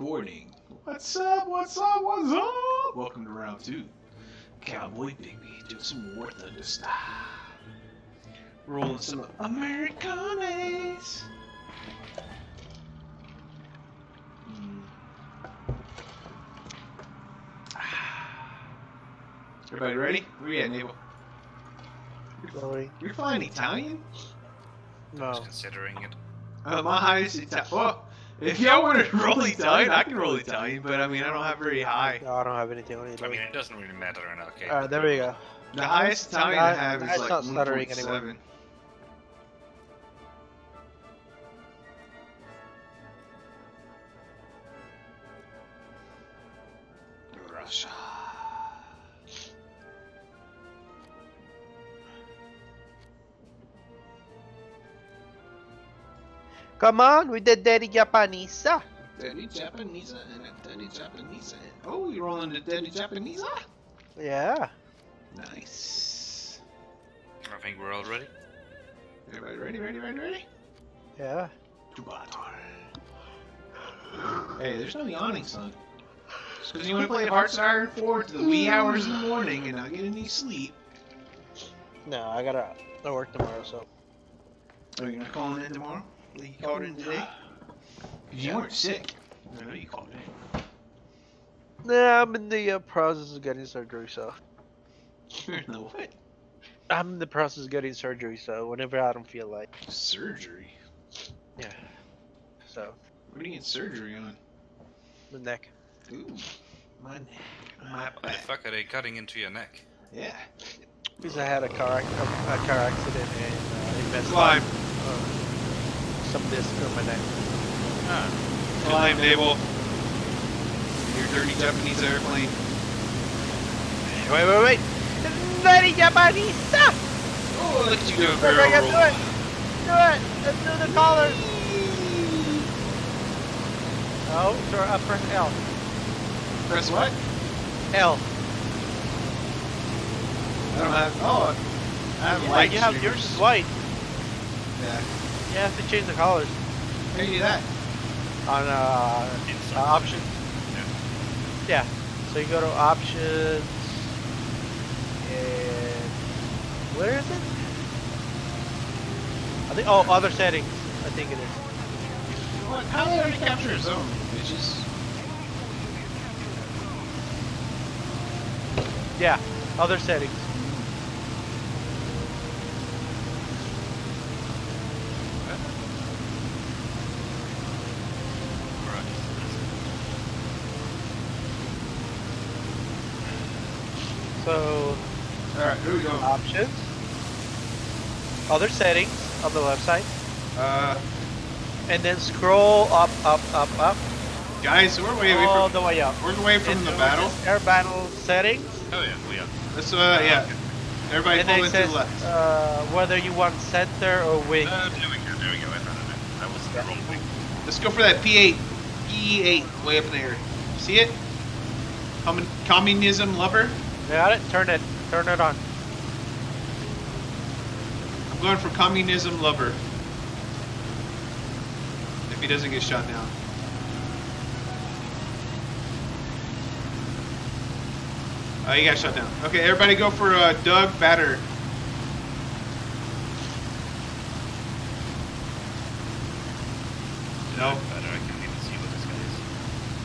recording. What's up? What's up? What's up? Welcome to round two. Cowboy Bigby doing some War Thunder style. Rolling some Americanes. Hmm. Everybody ready? Where you at, Naval? Sorry. You're flying Italian? No. I was considering it. Uh, my highest Italian. Well, if y'all want to roll Italian, I can roll Italian, but I mean, I don't have very high. No, I don't have anything on it. I mean, it doesn't really matter in our case. Alright, there we go. The highest Italian I I- have I is like start stuttering 1.7. Come on, with the daddy Japanese. Daddy Japanese and a Daddy Japanese. Oh, you're rolling the Daddy Japanese? Yeah. Nice. I think we're all ready. Everybody ready, ready, ready, ready? Yeah. To battle. Hey, there's no yawning, son. Just because you want to play Hearts of Iron 4 to the wee hours in the morning and not get any sleep. No, I gotta I work tomorrow, so. Oh, Are you gonna call in tomorrow? You called in today? 'Cause you weren't sick. I know you called in. Nah, I'm in the uh, process of getting surgery, so. You're in the what? I'm in the process of getting surgery, so whenever I don't feel like. Surgery? Yeah. So, What are you getting surgery on? the neck. Ooh. My neck. My What the fuck are they cutting into your neck? Yeah. Because I had a car, a, a car accident and uh, it messed Climb. up uh, some disc on my neck. Ah, Climb, Naval. Your dirty Japanese airplane. Wait, wait, wait! Daddy Japanese! Oh, look at you doing Look, barrel roll. do it! Do it! Let's do the collar! Oh, sorry, uh, press L. Press what? L. I don't have. Oh, I have Yeah, light you have streamers. yours is white. Yeah. You have to change the colors How do you do that? on uh, uh options. Yeah. So you go to options and where is it? I think oh other settings. I think it is. What? How do you capture a zone, bitches? Yeah, other settings. So Alright, here we go. Options, other settings on the left side, Uh, and then scroll up, up, up, up, guys, we're way away all from, the way up. we're away from And the battle. Air battle settings, Oh yeah, we are. Let's, uh, yeah. Everybody pull then it in to the left. uh, whether you want center or wing. Uh, there we go, there we go, I found it. That was the wrong thing. Let's go for that P8. P8 way up in there. See it? Commun- communism lover? Got it? Turn it. Turn it on. I'm going for communism lover. If he doesn't get shot down. Oh, he got shot down. Okay, everybody go for uh, Doug Batter. No, Better, I can't even see what this guy is.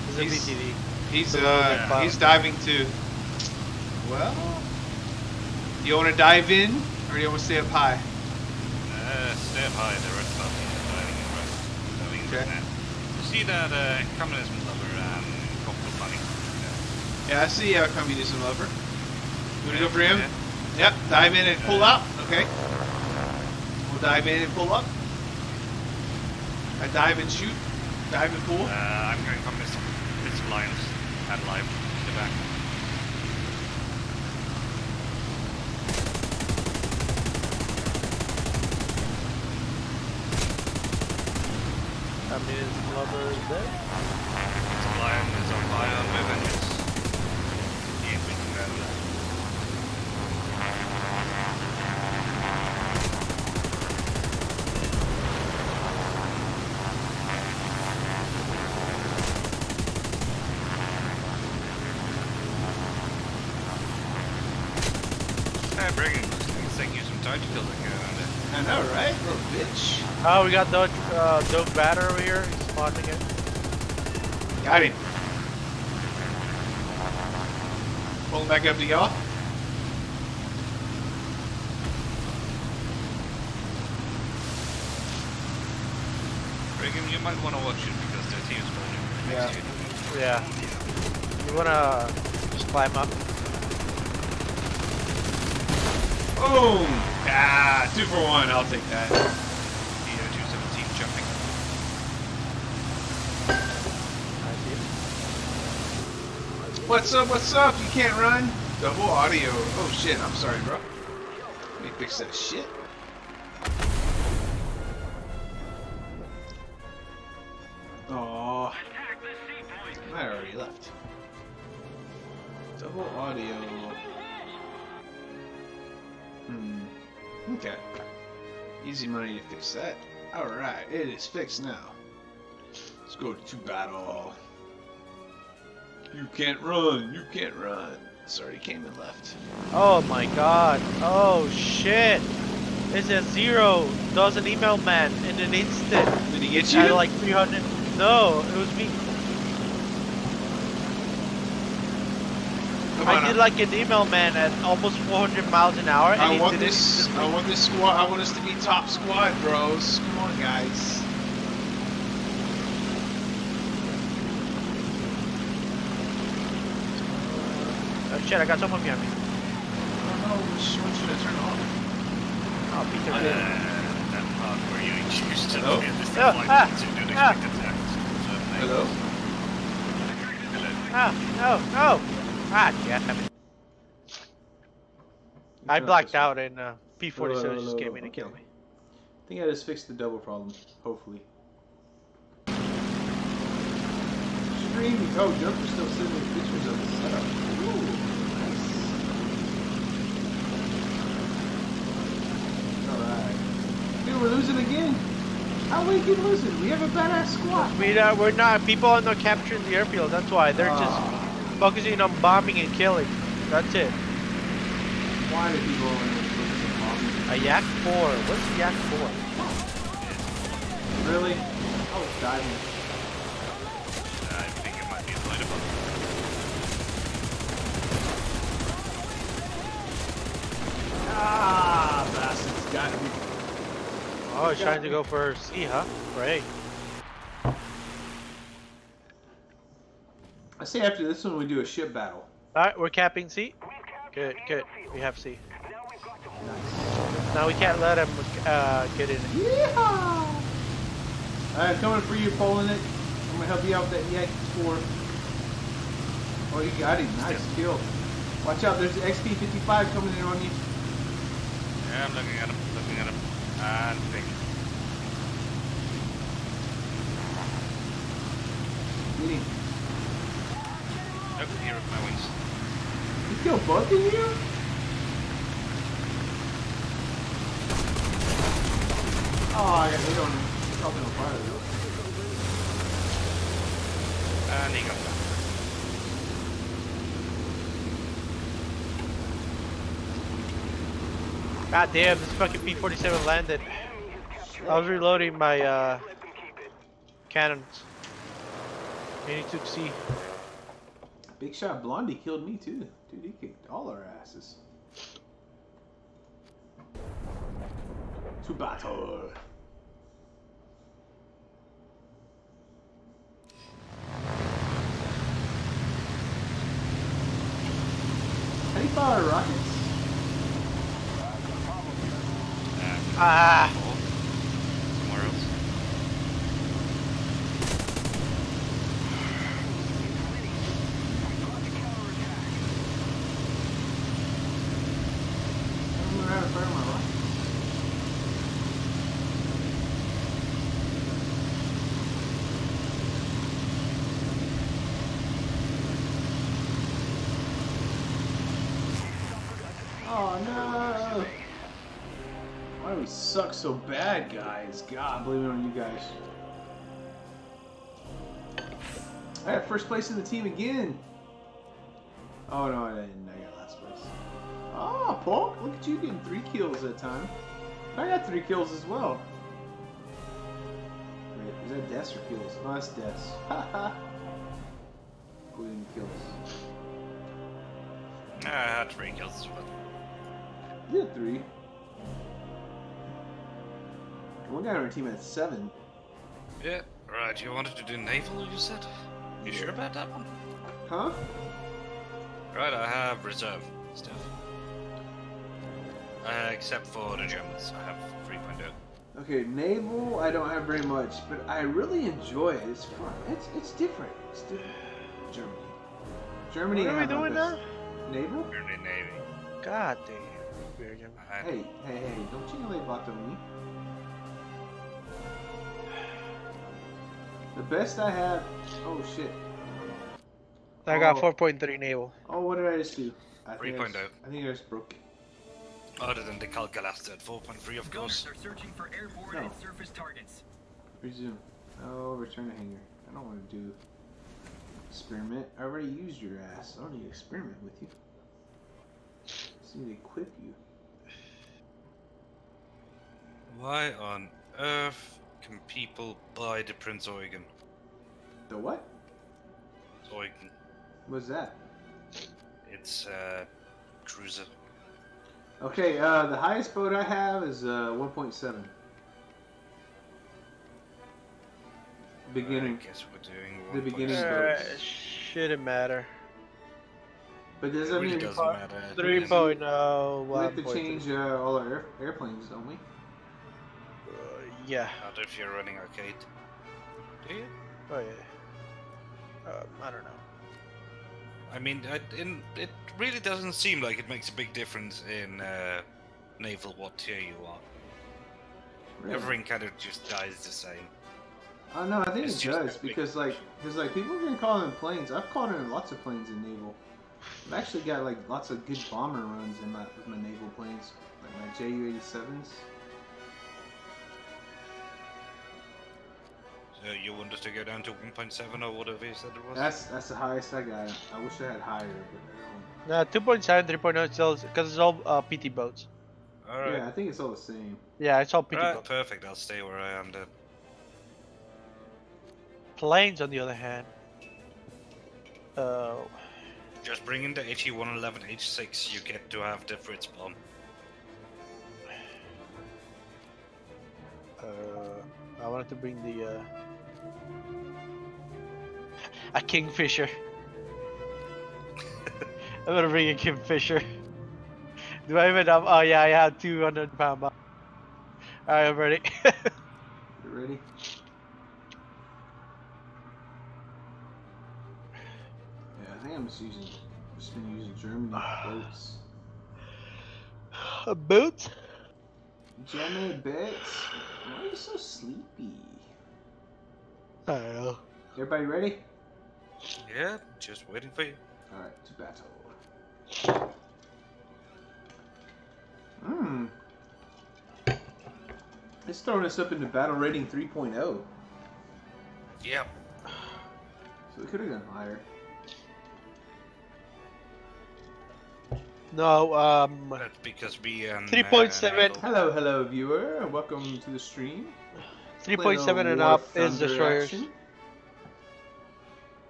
It's a He's- he's uh yeah. he's diving too. Well, you want to dive in or do you want to stay up high? Stay up high, the rest of us are diving in right. Diving into Okay. You see that uh, communism lover and cocktail funny? Yeah, I see uh, communism lover. You want to go for him? Yeah. Yep. Dive in and pull out. Okay. We'll dive in and pull up. I dive and shoot. Dive and pull. Uh, I'm going for Miss, Miss Lions and live in the back. lovers there. This lion is a lion with an evening metal. I know, right? Little bitch. Oh, we got the uh, dope batter over here. He's spawning it. Got him. Pulling back up to y'all. Brigham, you might want to watch it because their team is holding Yeah. next you. Yeah. You wanna just climb up? Boom! Ah, two for one. I'll take that. What's up? What's up? You can't run. Double audio. Oh shit! I'm sorry, bro. Let me fix that shit. Oh, I already left. Double audio. Hmm. Okay. Easy money to fix that. Alright, it is fixed now. Let's go to battle. You can't run, you can't run. Sorry, came and left. Oh my god. Oh shit. It's a zero. Does an email man in an instant. Did he get At you? like 300. No, it was me. Come on, I did like an email man at almost 400 miles an hour. And I he want this. I want this squad. I want us to be top squad, bros. Come on, guys. Oh shit, I got someone behind me. I don't know which one should I turn off. Oh, Peter Uh, did. that part where you choose to Hello? play this Yeah, like ah, to do ah. unexpected. So, Hello. hello. Oh, no, no. Ah, damn it. I blacked out and uh, P47 Hello, hello, just came in hello, and killed me. I think I just fixed the double problem, hopefully. Streaming. Oh, Joker's still sending pictures of the setup. Ooh, nice. Alright. Dude, we're losing again. How we keep losing? We have a badass squad. We, uh, we're not, people are not capturing the airfield, that's why. They're Ah. just focusing on bombing and killing. That's it. Why do people only focus on bombing? A Yak 4. What's the Yak 4? Really? I was diving. I think it might be a fighter bot. Ah, bastards. Got me. He's trying to go for C, huh? Right. I say after this one we do a ship battle. Alright, we're capping C. Good, good. We have C. Now we can't let him uh, get in. Yeehaw! Alright, coming for you, pulling it. I'm gonna help you out with that Yankee score. Oh, you got him. Nice kill. Watch out, there's the XP55 coming in on you. Yeah, I'm looking at him, looking at him. And big. Him. Nope, here with my wings. You killed both of you? Oh, I got hit on him. Probably on fire though. And he got that. God damn, this fucking P-47 landed. I was reloading my uh, cannons. And he took C. Big shot Blondie killed me too. Dude, he kicked all our asses. To battle. How do you fire rockets? And Ah! somewhere else. I don't know how to fire my rockets. Oh no! Why do we suck so bad, guys? God, blame it on you guys. I got first place in the team again. Oh no, I didn't. I got last place. Oh, Polk, look at you getting three kills that time. I got three kills as well. Wait, is that deaths or kills? Oh, that's deaths. Haha. Including kills. Had three kills, You had three. One guy on our team had seven. yeah. Right, you wanted to do naval, you said? You sure about that one? Huh? Right, I have reserve stuff. Uh, except for the Germans, I have 3.0. Okay, naval. I don't have very much, but I really enjoy it. It's fun. It's it's different. It's different. Germany. Germany. What are we doing now? Naval. Germany Navy. God damn. Virgin. I had- Hey, hey, hey! Don't you lay bot on me. The best I have. Oh shit. I got Oh. 4.3 naval. Oh, what did I just do? I think I 3.0. I think I just broke it. Other than the Calgalasta at 4.3, of course. Gunners are searching for airborne No. and surface targets. Resume. Oh, return to hangar. I don't want to do experiment. I already used your ass. I don't need to experiment with you. Just need to equip you. Why on earth can people buy the Prince Eugen? The what? Eugen. What's that? It's uh, cruiser. Okay, uh, the highest boat I have is uh, 1.7. Beginning. I guess we're doing The beginning Uh, boats. shouldn't matter. But does It that really mean doesn't matter. Three point oh we have to change uh, all our air- airplanes, don't we? Uh, yeah. Not if you're running arcade. Do you? Oh yeah. Um, I don't know. I mean, I, in, it really doesn't seem like it makes a big difference in uh, naval what tier you are. Really? Everything kind of just dies the same. Oh no, I think It's it just does because like, because like people can call them planes. I've called in lots of planes in naval. I've actually got like lots of good bomber runs in my with my naval planes, like my Ju-87s. So you want us to go down to 1.7 or whatever you said it was? That's that's the highest I got. I wish I had higher, but Nah, 2.7, 3.0 still because it's all uh, PT boats. Alright. Yeah, I think it's all the same. Yeah, it's all PT Alright, boats. perfect. I'll stay where I am then. Planes, on the other hand. Uh, Just bring in the HE-111 H6, you get to have the Fritz bomb. uh, I wanted to bring the uh, a kingfisher. I'm gonna bring a kingfisher. Do I even have? Oh yeah, I have 200 pound. Alright, I'm ready. You ready? Yeah, I think I'm just using, just been using Germany boats. a boat? Germany boats. Why are you so sleepy? I don't know. Everybody ready? Yeah, just waiting for you. All right, to battle. Hmm. It's throwing us up into battle rating 3.0, Yep. so we could have gone higher. No, um, That's because we and 3.7. Uh, Hello, hello, viewer. Welcome to the stream. 3.7 and up is Thunder destroyers. action.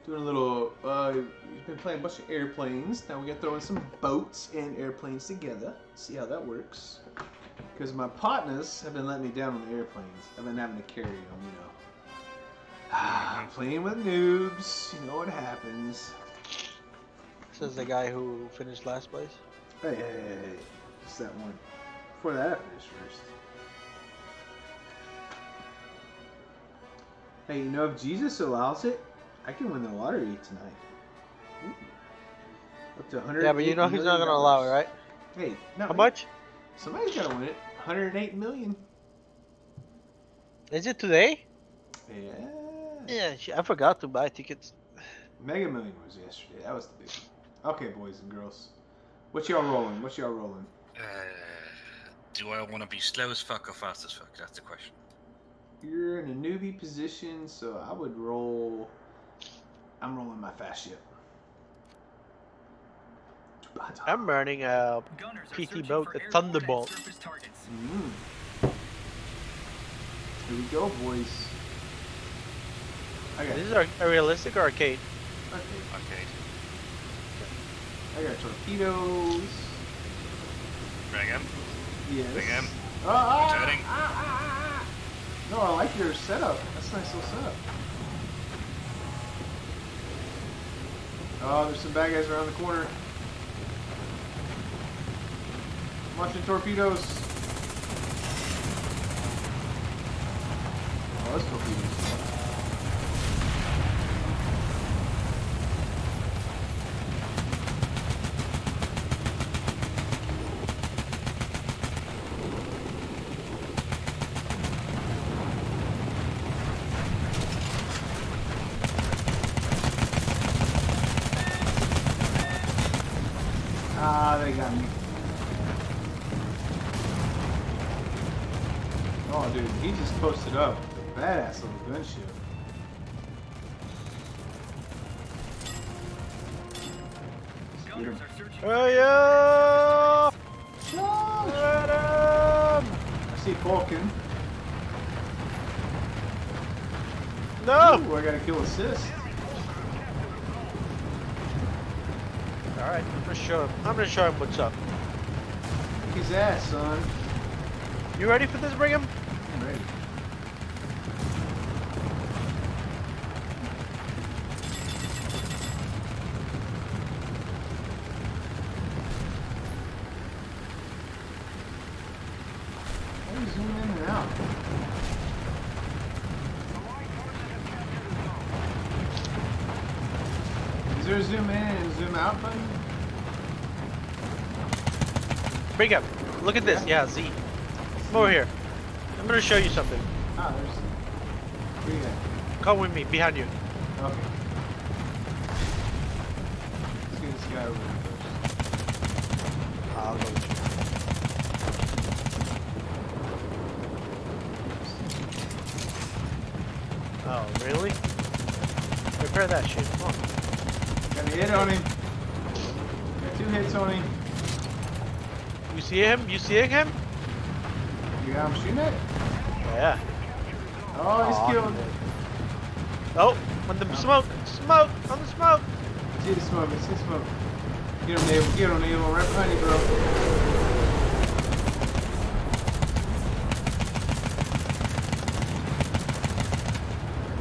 Doing a little. Uh, we've been playing a bunch of airplanes. Now we got to throw in some boats and airplanes together. See how that works. Because my partners have been letting me down on the airplanes. I've been having to carry them, you know. Ah, playing with noobs. You know what happens. Says the guy who finished last place. Hey, hey, hey, hey. Just that one. Before that, I finish first. Hey, you know, if Jesus allows it, I can win the lottery tonight. Ooh. Up to 100. Yeah, but you know he's not gonna allow it, right? Hey, no. How much? Somebody's gotta win it. 108 million. Is it today? Yeah. Yeah, I forgot to buy tickets. Mega Million was yesterday. That was the big one. Okay, boys and girls. What y'all rolling? What y'all rolling? Uh, do I want to be slow as fuck or fast as fuck? That's the question. You're in a newbie position, so I would roll. I'm rolling my fast ship. I'm running a Gunners PT boat, a Thunderbolt. Mm. Here we go, boys. I got, This is ar- a realistic or arcade? Arcade. I got torpedoes. Bring him. Yes. Bring him. Ah, ah, ah, ah, ah, ah. No, I like your setup. That's a nice little setup. Oh, there's some bad guys around the corner. Launching torpedoes. Oh, that's torpedoes. Surface yeah! Charge! Adam! I see Falcon. No! Ooh, I got a kill assist. All right, I'm gonna show him. I'm gonna show him what's up. Kick his ass, son. You ready for this, Brigham? I'm ready. How do you zoom in and out? Is there a zoom in and zoom out button? Brigham, look at this. Yeah, Z. Come over here. I'm gonna show you something. Ah, there's. Where you at? Come with me, behind you. Okay. Let's get this guy over here first. I'll go with you. Oh, really? Repair that shit. Come on. Got a hit on him. Got two hits on him. You see him? You see him? Yeah, I'm seeing it. Yeah. Oh, he's Aw, killed. Oh, on the smoke! Smoke! On the smoke! See the smoke. I see the smoke. Get him, Naval. Get him, Naval. Right behind you, bro.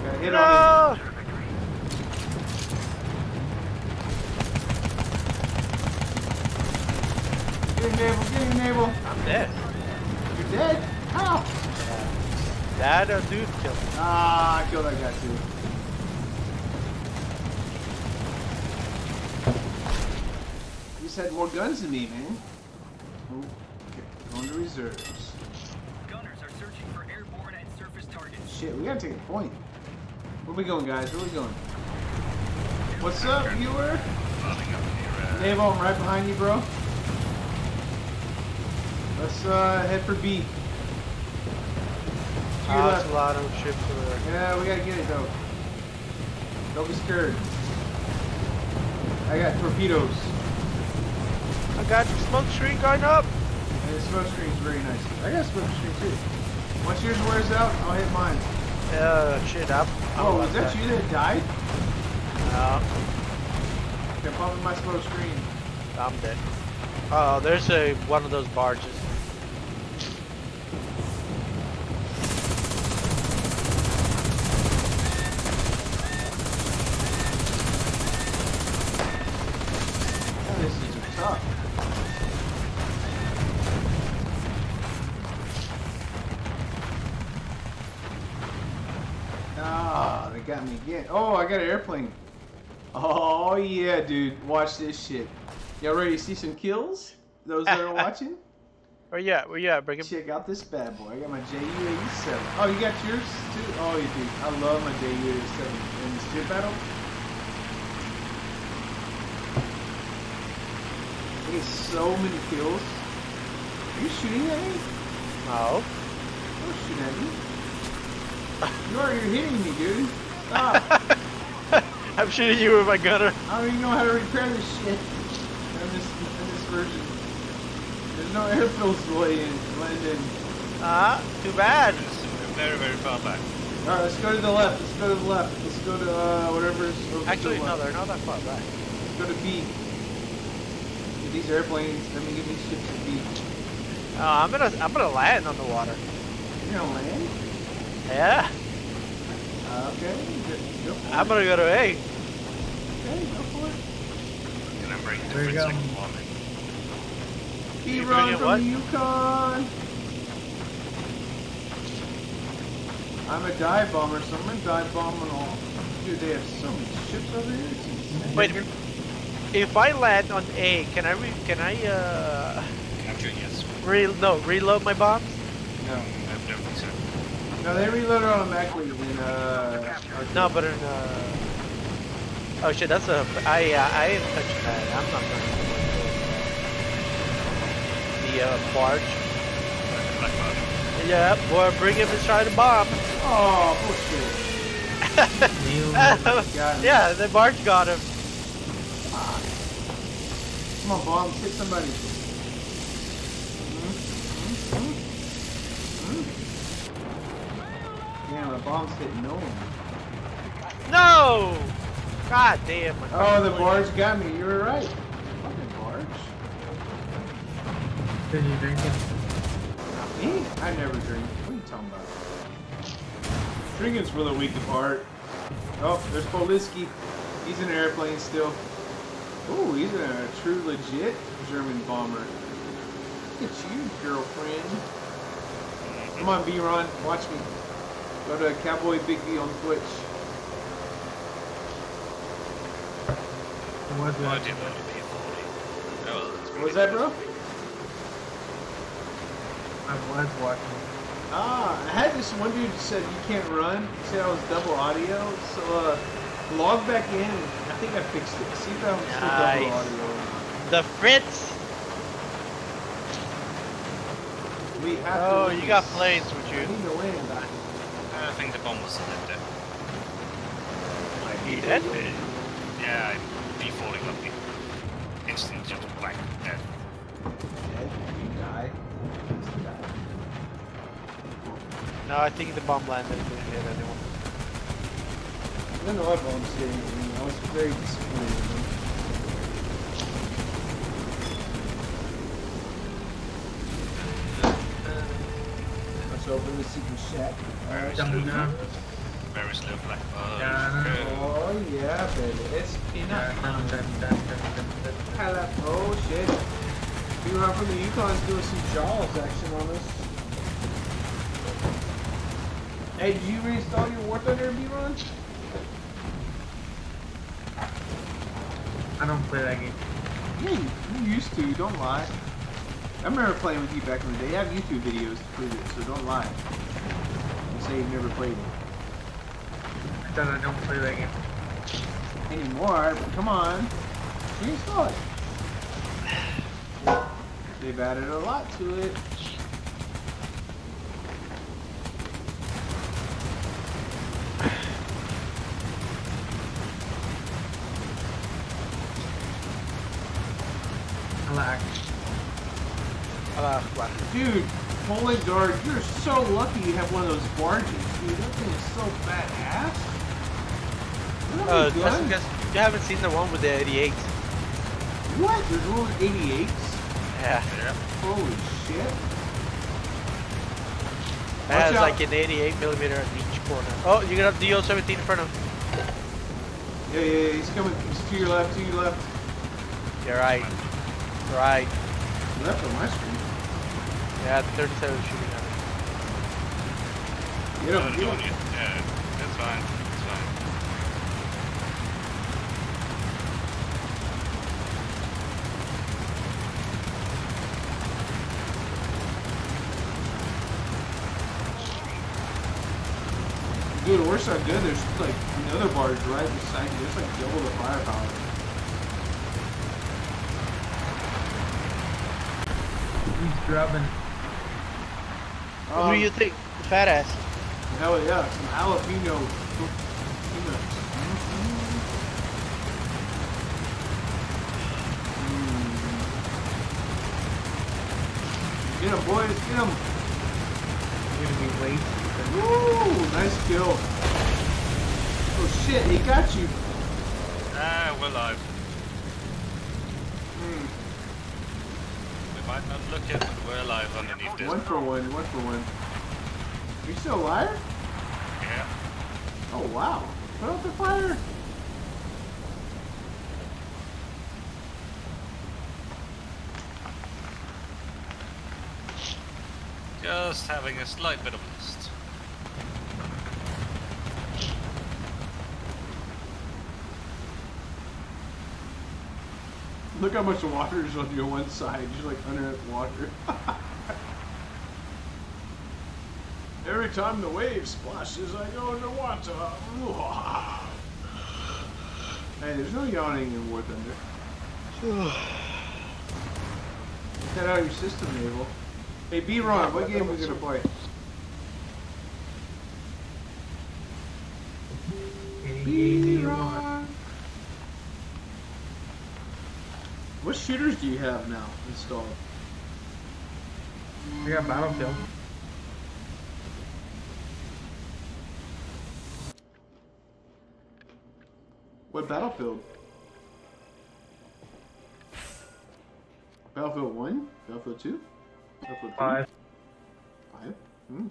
Got a hit on him. Him, Naval. Get him, Naval. I'm dead. You're dead? How? That a dude killed me. Ah, I killed that guy too. You just had more guns than me, man. Oh, okay. Going to reserves. Gunners are searching for airborne and surface targets. Shit, we gotta take a point. Where we going, guys? Where we going? What's up, viewer? Running up here. Uh, Naval, I'm right behind you, bro. Let's uh, head for B. Your Ah, left. a lot of ships over there. Yeah, we gotta get it though. Don't be scared. I got torpedoes. I got the smoke screen going up. And the smoke screen's very nice. I got a smoke screen too. Once yours wears out, I'll hit mine. Uh, shit. I'm Oh, was that to- you that died? No, Okay, pumping my smoke screen. I'm dead. Oh, there's a one of those barges. Oh, this is tough. Ah, they got me again. Oh, I got an airplane. Oh yeah, dude. Watch this shit. Y'all ready to see some kills? Those that are watching? Oh, Where you at? Where you at, Brigham? Check out this bad boy. I got my JU-87. Oh, you got yours too? Oh, you do. I love my JU-87 in this ship battle. I get so many kills. Are you shooting at me? No. Don't shoot at me. You are. You're hitting me, dude. Stop. I'm shooting you with my gunner. I don't even know how to repair this shit. I'm just version. There's no air airfield delay in London. Ah, too bad. It's very, very far back. Alright, let's go to the left. Let's go to the left. Let's go to uh, whatever is over to Actually, the no, left. they're not that far back. Let's go to B. Get these airplanes. let me get these ships to B. Oh, I'm gonna, I'm gonna land on the water. You're gonna land? Yeah, Uh, okay. Go, go I'm gonna go to A. Okay, go for it. And I'm bringing There you different go. second warning. B You run bringing from what? the Yukon. I'm a dive bomber, so I'm gonna dive bomb on all. Dude, they have so many ships over here. It's insane. Wait, if I land on A, can I, re can I, uh, Capture, yes. re no, reload my bombs? No. I don't think so. No, they reload automatically in uh. No, but in, uh, oh shit, that's a, I, uh, I ain't touching that. I'm not gonna. The, uh, barge. Yeah, boy, bring him and try to bomb. Oh bullshit! You, yeah, the barge got him. Come on, bombs, hit somebody. Hmm? Hmm? Hmm? Damn, a bomb's hitting no one. No! God damn. I Oh, the barge got me. You were right. Fucking barge. did you drink it? Not me. I never drink. What are you talking about? Drinking's for the weak of heart. Oh, there's Poliski. He's in an airplane still. Ooh, he's a true legit German bomber. Look at you, girlfriend. Come on, B-Ron, watch me. Go to Cowboy Bigby on Twitch. It was Oh, I that. did to be 40. Well, that's What was that, bro? I was watching. Ah, I had this one dude said you can't run. He said I was double audio. So uh, log back in. I think I fixed it. See if I'm still Nice. double audio. The Fritz! We have to. Oh, win you got this. planes with We you. need to win. I think the bomb was still in there. He dead? Yeah, I'm defaulting on me. Instant just blank dead. Dead. You die. No, I think the bomb landed and didn't hit anyone. I don't know what bombs hitting me. I was very disappointed Let's open the secret shack. Very Dum slow. dum. Very slow black bars. Yeah. Oh yeah, baby. It's peanut. Oh shit. You run from the Yukon's doing some Jaws action on us. Hey, did you reinstall your War Thunder B-Run? I don't play that game. Yeah, you, you used to. Don't lie. I remember playing with you back in the day. I have YouTube videos to prove it, so don't lie. And say you've never played it. I thought I don't play that game. Anymore, but come on. Reinstall it. They've added a lot to it. Dude, Poland Guard, you're so lucky you have one of those barges, dude. That thing is so badass. Uh, you haven't seen the one with the 88. What? There's one with 88s? Yeah. Holy shit. It Watch has out. like an 88 millimeter at each corner. Oh, you got a DO-17 in front of him. Yeah, yeah, yeah, he's coming. He's to your left, to your left. You're right. Right. Left on my screen. Yeah, the 37 shooting at him. Get Oh, him, the get one, him. yeah. Yeah, that's fine. That's fine. Dude, we're so good. There's like another barge right beside you. There's like double the firepower. He's drubbing. Who do you think? The fat ass. Hell yeah, some jalapeno peanuts. Mm. Get him, boys. Get him. You're gonna be late. Woo! Nice kill. Oh shit, he got you. Ah, we're live. Hmm. We might not look but we're alive underneath this. One for one, one for one. Are You still alive? Yeah. Oh wow. Put out the fire. Just having a slight bit of lust. Look how much water is on your one side. You're like under water. Every time the wave splashes, I go underwater. hey, there's no yawning in War Thunder. Get out of your system, Naval. Hey, B Ron, what game are we gonna play? B Ron. What shooters do you have now installed? I got Battlefield. What Battlefield? Battlefield 1? Battlefield 2? Battlefield 3? Five. 5? Hmm.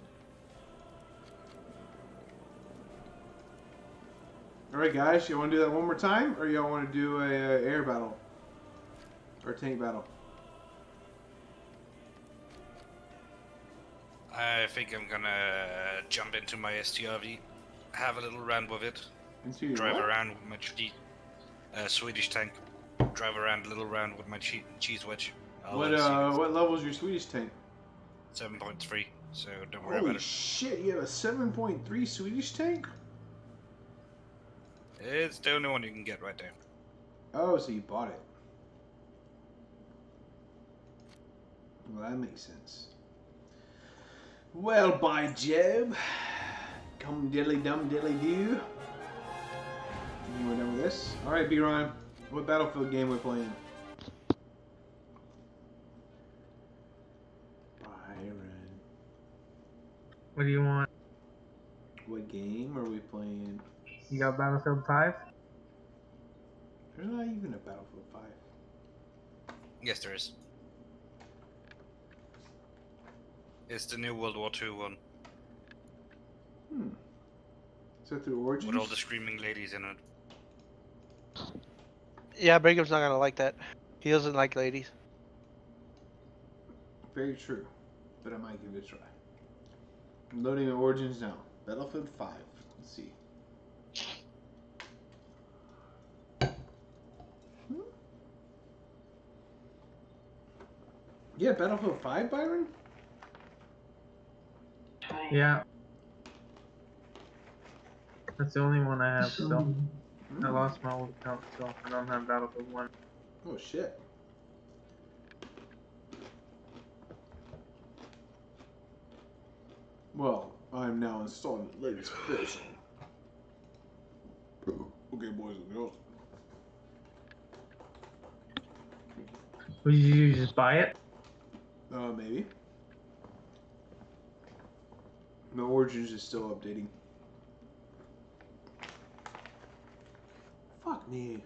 Alright guys, you want to do that one more time? Or y'all want to do a, uh air battle? Or tank battle? I think I'm gonna jump into my STRV, have a little run with it, Into drive what? around with my uh, Swedish tank, drive around a little round with my che- cheese wedge. I'll What, uh, what level is your Swedish tank? 7.3, so don't worry Holy about it. shit, you have a 7.3 Swedish tank? It's the only one you can get right there. Oh, so you bought it. Well, that makes sense. Well, by Job. Come dilly dum dilly do. You were done with this? Alright, B Ron. What Battlefield game we're playing? Byron. What do you want? What game are we playing? You got Battlefield 5? There's not even a Battlefield 5. Yes, there is. It's the new World War II one Hmm. Is that through Origins? with all the screaming ladies in it. Yeah, Brigham's not gonna like that. He doesn't like ladies. Very true, but I might give it a try. I'm loading the Origins now. Battlefield 5. Let's see. Hmm? Yeah, Battlefield 5, Byron? Yeah. That's the only one I have still. I Hmm. lost my old account still. I don't have Battlefield 1. Oh, shit. Well, I'm now installing the latest version. Okay, boys and girls. Would you just buy it? Uh, maybe. My Origins is still updating. Fuck me.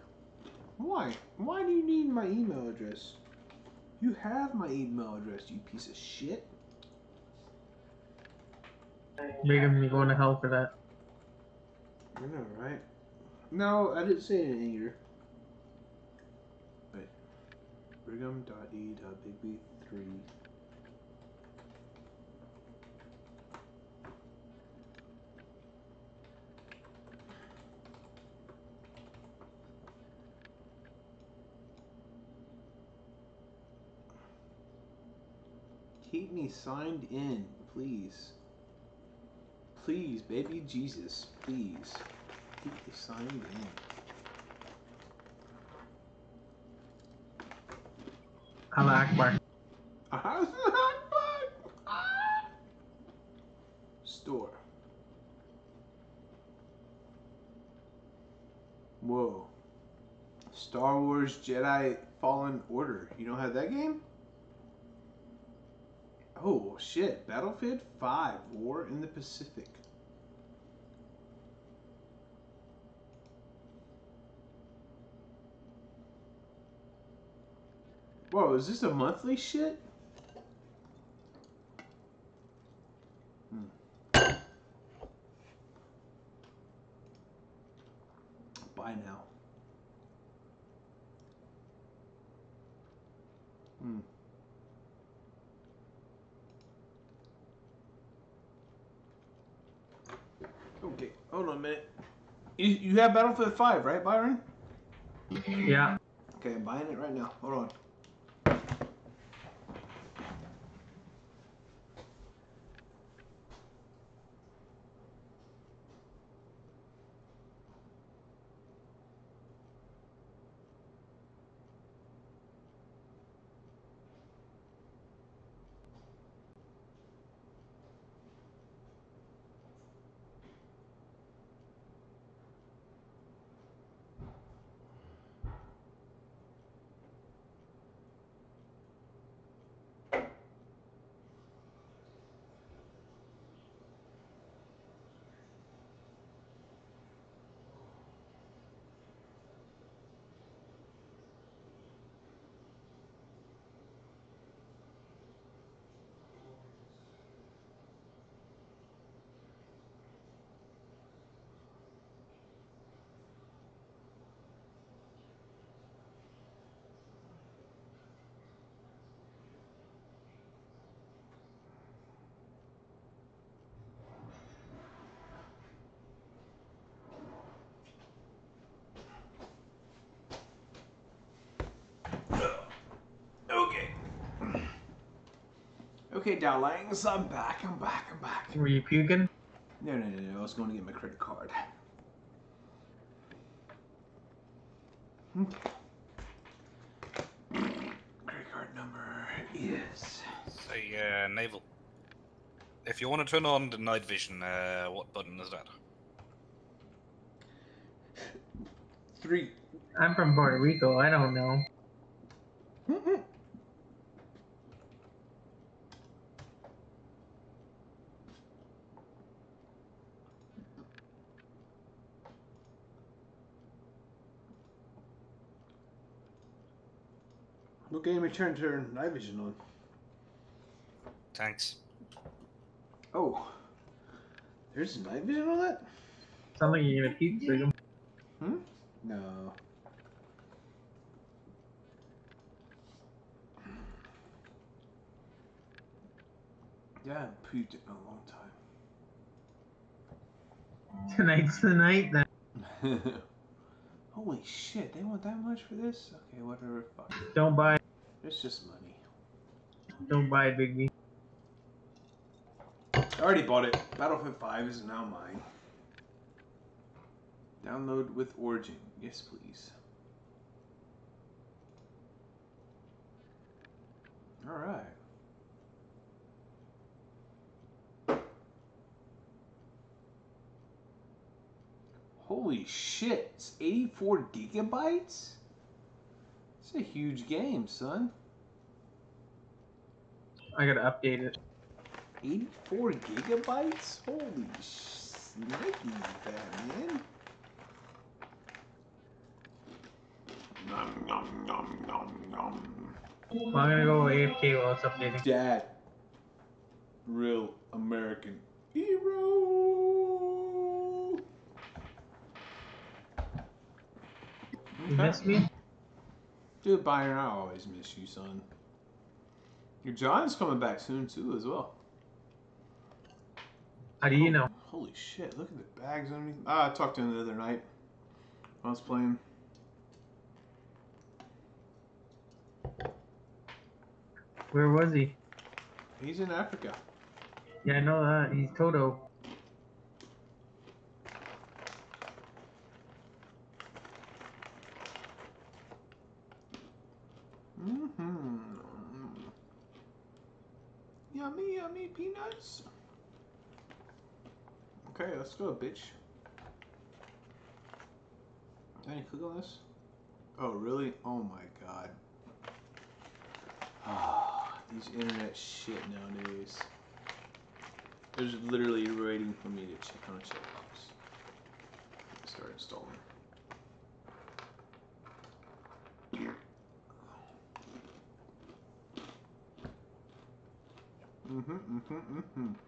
Why? Why do you need my email address? You have my email address, you piece of shit. Brigham, you're going to hell for that. I know, right? No, I didn't say it in anger. Wait. Brigham.e.bigb3. Keep me signed in, please. Please, baby Jesus, please. Keep me signed in. Allah Akbar. Store. Whoa. Star Wars Jedi Fallen Order. You don't have that game? Oh shit! Battlefield 5: War in the Pacific. Whoa, is this a monthly shit? Hmm. Buy now. Hmm. Okay, hold on a minute. You, you have Battlefield 5, right, Byron? Yeah. Okay, I'm buying it right now. Hold on. Okay. Okay, darlings, I'm back, I'm back, I'm back. Were you puking? No, no, no, no, I was going to get my credit card. Okay. Credit card number is. Say, uh, naval. If you want to turn on the night vision, uh, what button is that? Three. I'm from Puerto Rico. I don't know. Okay, let me turn turn night vision on. Thanks. Oh. There's night vision on that? Sound like you're gonna puke, Brigham. Hmm? No. Yeah, I haven't pooped in a long time. Tonight's the night then. Holy shit, they want that much for this? Okay, whatever, fuck. Don't buy It's just money. don't buy it, Bigby. I already bought it. Battlefield 5 is now mine. Download with Origin. Yes, please. Alright. Holy shit, it's 84 gigabytes? It's a huge game, son. I gotta update it. 84 gigabytes? Holy snikes, Batman. Nom nom nom nom nom. Well, I'm gonna go AFK while it's updating. Dad. Real American hero. You miss me? Dude, Byron, I always miss you, son. Your John's coming back soon, too, as well. How do you know? Holy shit, look at the bags underneath. Ah, I talked to him the other night. I was playing. Where was he? He's in Africa. Yeah, I know that. He's Toto. Mm-hmm. Yummy, yummy peanuts. Okay, let's go, bitch. You click on this? Oh, really? Oh my god. Ah, these internet shit nowadays. They're just literally waiting for me to check on a checkbox. Start installing. Mm-hmm, mm-hmm, mm-hmm.